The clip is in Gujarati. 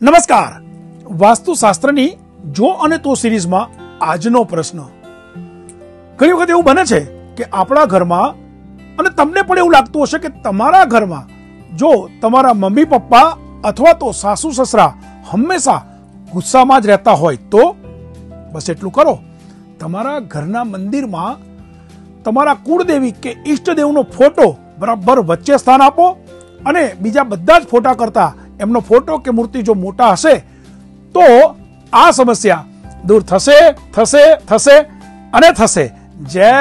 નમસ્કાર. વાસ્તુશાસ્ત્રની જો અને તો સિરીઝમાં આજનો પ્રશ્ન. ઘણી વખત એવું બને છે કે આપણા ઘરમાં, અને તમને પણ એવું લાગતું હશે કે તમારા ઘરમાં, જો તમારા મમ્મી પપ્પા અથવા તો સાસુ સસરા હંમેશા ગુસ્સામાં જ રહેતા હોય તો બસ એટલું કરો. તમારા ઘરના મંદિરમાં તમારા કુળદેવી કે ઈષ્ટદેવનો ફોટો બરાબર વચ્ચે સ્થાન આપો અને બીજા બધા જ ફોટા કરતા એમનો ફોટો કે મૂર્તિ જો મોટા હશે, તો આ સમસ્યા દૂર થશે થશે થશે અને થશે. જય